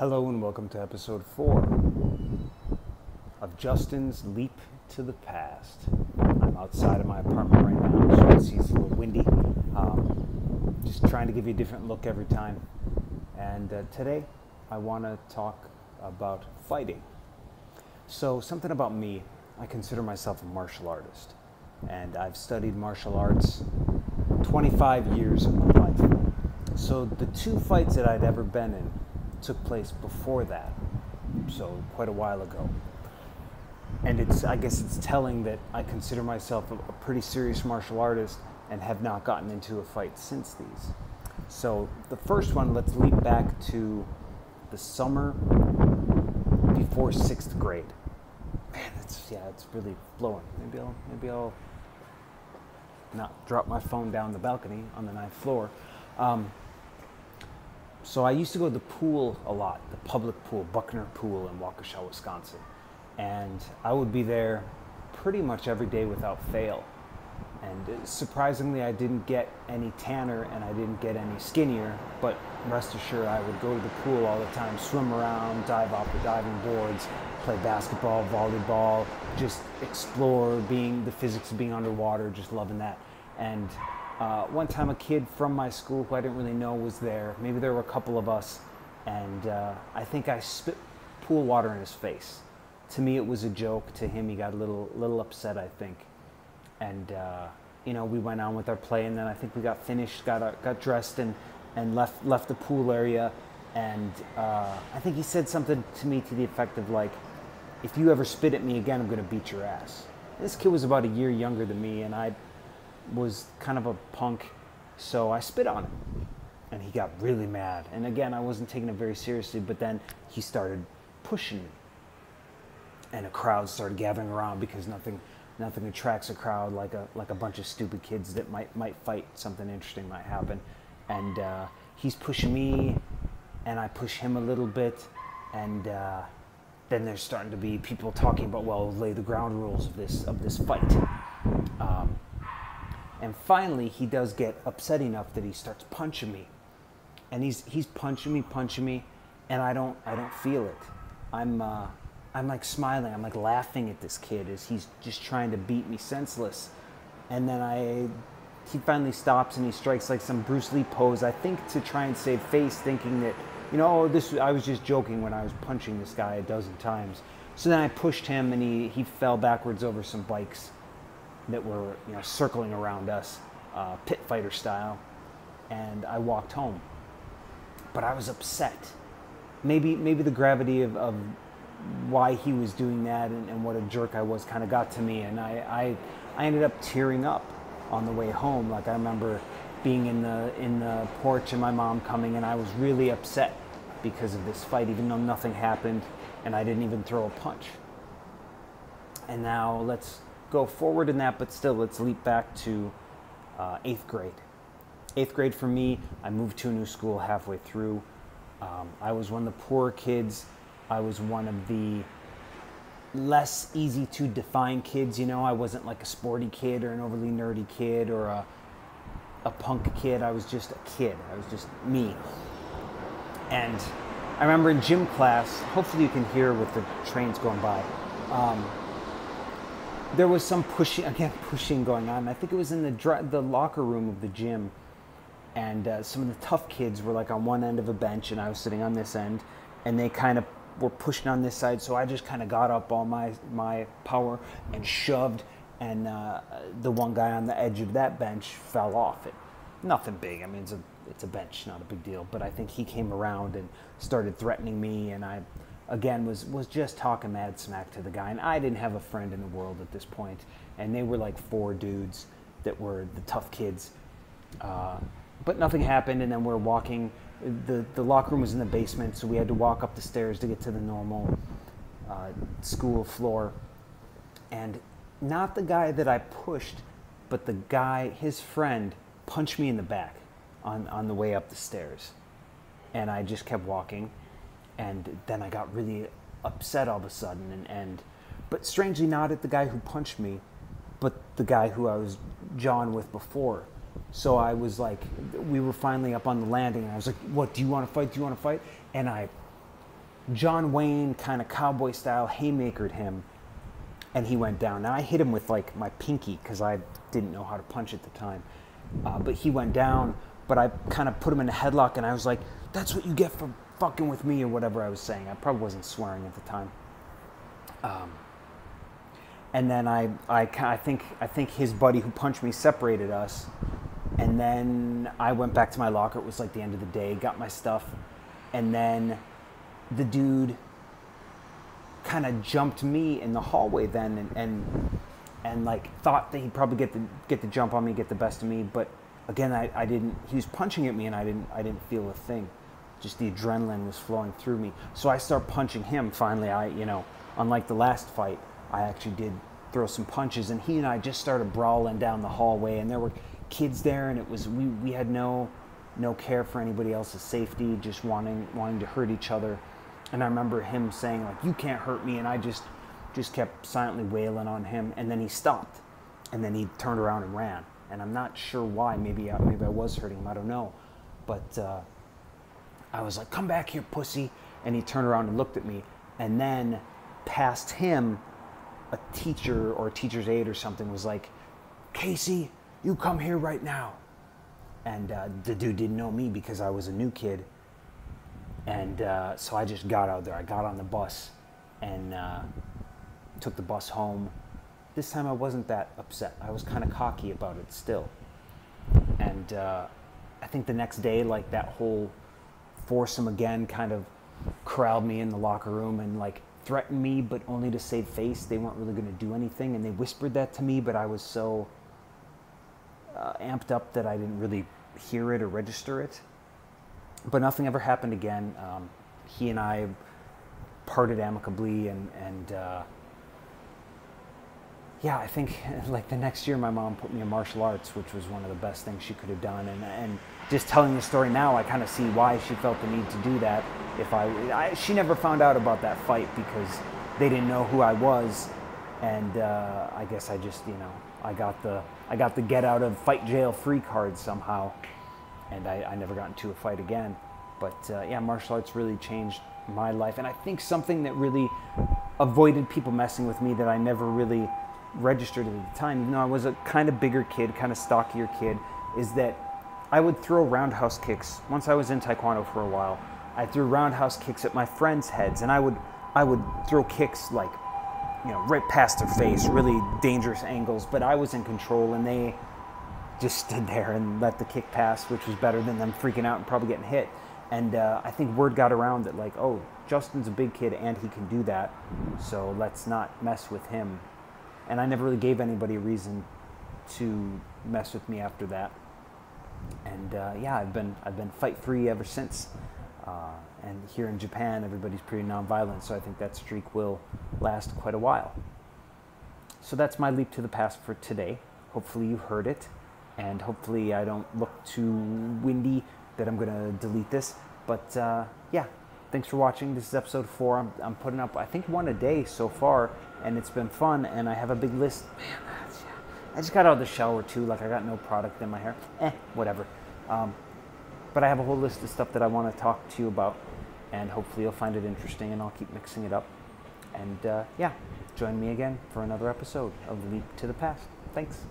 Hello and welcome to episode four of Justin's Leep to the Past. I'm outside of my apartment right now, so you can see it's a little windy. Um, just trying to give you a different look every time. And uh, today, I want to talk about fighting. So, something about me, I consider myself a martial artist, and I've studied martial arts 25 years of my life. So, the two fights that I'd ever been in took place before that, so quite a while ago. And it's, I guess it's telling that I consider myself a, a pretty serious martial artist and have not gotten into a fight since these. So the first one, let's leap back to the summer before sixth grade. Man, it's yeah, it's really blowing. Maybe I'll maybe I'll not drop my phone down the balcony on the ninth floor. Um, so I used to go to the pool a lot, the public pool, Buckner Pool in Waukesha, Wisconsin. And I would be there pretty much every day without fail. And uh, surprisingly, I didn't get any tanner and I didn't get any skinnier, but rest assured, I would go to the pool all the time, swim around, dive off the diving boards, play basketball, volleyball, just explore being the physics of being underwater, just loving that. And uh, one time, a kid from my school who I didn't really know was there. Maybe there were a couple of us, and uh, I think I spit pool water in his face. To me, it was a joke. To him, he got a little little upset, I think. And uh, you know, we went on with our play, and then I think we got finished, got uh, got dressed, and and left left the pool area. And uh, I think he said something to me to the effect of like, "If you ever spit at me again, I'm going to beat your ass." This kid was about a year younger than me, and I was kind of a punk, so I spit on him. And he got really mad. And again, I wasn't taking it very seriously, but then he started pushing me. And a crowd started gathering around because nothing nothing attracts a crowd like a like a bunch of stupid kids that might might fight something interesting might happen. And uh, he's pushing me, and I push him a little bit, and uh, then there's starting to be people talking about well, lay the ground rules of this of this fight. Um, and finally, he does get upset enough that he starts punching me. And he's, he's punching me, punching me, and I don't, I don't feel it. I'm, uh, I'm like smiling, I'm like laughing at this kid as he's just trying to beat me senseless. And then I, he finally stops and he strikes like some Bruce Lee pose, I think to try and save face, thinking that, you know, oh, this, I was just joking when I was punching this guy a dozen times. So then I pushed him and he, he fell backwards over some bikes that were you know circling around us, uh, pit fighter style, and I walked home. But I was upset. Maybe maybe the gravity of, of why he was doing that and, and what a jerk I was kind of got to me, and I, I I ended up tearing up on the way home. Like I remember being in the in the porch and my mom coming, and I was really upset because of this fight, even though nothing happened and I didn't even throw a punch. And now let's go forward in that, but still, let's leap back to uh, eighth grade. Eighth grade for me, I moved to a new school halfway through. Um, I was one of the poor kids. I was one of the less easy to define kids. You know, I wasn't like a sporty kid or an overly nerdy kid or a, a punk kid. I was just a kid. I was just me. And I remember in gym class, hopefully you can hear with the trains going by. Um, there was some pushing again pushing going on. I think it was in the the locker room of the gym. And uh, some of the tough kids were like on one end of a bench and i was sitting on this end. And they kind of were pushing on this side. So i just kind of got up all my my power and shoved. And uh, the one guy on the edge of that bench fell off. It nothing big. I mean it's a it's a bench not a big deal. But i think he came around and started threatening me. And i again was was just talking mad smack to the guy. And i didn't have a friend in the world at this point and they were like four dudes that were the tough kids. Uh, but nothing happened and then we're walking. The, the locker room was in the basement so we had to walk up the stairs to get to the normal uh, school floor. And not the guy that i pushed but the guy his friend punched me in the back on, on the way up the stairs. And i just kept walking and then I got really upset all of a sudden and, and but strangely not at the guy who punched me, but the guy who I was John with before. So I was like, we were finally up on the landing, and I was like, "What? Do you want to fight? Do you want to fight?" And I John Wayne kind of cowboy style haymakered him, and he went down. Now I hit him with like my pinky because I didn't know how to punch at the time, uh, but he went down. But I kind of put him in a headlock, and I was like, "That's what you get for fucking with me," or whatever I was saying. I probably wasn't swearing at the time. Um, and then I, I, I think, I think his buddy who punched me separated us, and then I went back to my locker. It was like the end of the day, got my stuff, and then the dude kind of jumped me in the hallway then, and, and and like thought that he'd probably get the get the jump on me, get the best of me, but again, I, I didn't. He was punching at me, and I didn't I didn't feel a thing. Just the adrenaline was flowing through me. So I start punching him. Finally, I you know, unlike the last fight, I actually did throw some punches, and he and I just started brawling down the hallway, and there were kids there, and it was we we had no no care for anybody else's safety, just wanting wanting to hurt each other. And I remember him saying like, "You can't hurt me," and I just just kept silently wailing on him, and then he stopped, and then he turned around and ran. And I'm not sure why. Maybe I, maybe I was hurting him. I don't know, but uh, I was like, "Come back here, pussy!" And he turned around and looked at me, and then past him, a teacher or a teacher's aide or something was like, "Casey, you come here right now." And uh, the dude didn't know me because I was a new kid, and uh, so I just got out there. I got on the bus, and uh, took the bus home. This time I wasn't that upset. I was kind of cocky about it still. And uh, I think the next day, like that whole foursome again kind of corralled me in the locker room and like threatened me, but only to save face. They weren't really going to do anything. And they whispered that to me, but I was so uh, amped up that I didn't really hear it or register it. But nothing ever happened again. Um, he and I parted amicably and, and uh, yeah, I think like the next year, my mom put me in martial arts, which was one of the best things she could have done. And, and just telling the story now, I kind of see why she felt the need to do that. If I, I, she never found out about that fight because they didn't know who I was, and uh, I guess I just, you know, I got the, I got the get out of fight jail free card somehow, and I, I never got into a fight again. But uh, yeah, martial arts really changed my life, and I think something that really avoided people messing with me that I never really registered at the time, even though I was a kind of bigger kid, kind of stockier kid, is that I would throw roundhouse kicks. Once I was in Taekwondo for a while, I threw roundhouse kicks at my friends' heads, and I would I would throw kicks like you know right past their face, really dangerous angles. But I was in control, and they just stood there and let the kick pass, which was better than them freaking out and probably getting hit. And uh, I think word got around that like, oh, Justin's a big kid and he can do that, so let's not mess with him and I never really gave anybody a reason to mess with me after that. And uh, yeah, I've been I've been fight free ever since. Uh, and here in Japan, everybody's pretty nonviolent, so I think that streak will last quite a while. So that's my leap to the past for today. Hopefully you heard it, and hopefully I don't look too windy that I'm gonna delete this. But uh, yeah, thanks for watching. This is episode four. I'm, I'm, putting up, I think, one a day so far, and it's been fun. And I have a big list. Man, I just got out of the shower too. Like I got no product in my hair. Eh, whatever. Um, but I have a whole list of stuff that I want to talk to you about, and hopefully you'll find it interesting, and I'll keep mixing it up. And uh, yeah, join me again for another episode of Leep to the Past. Thanks.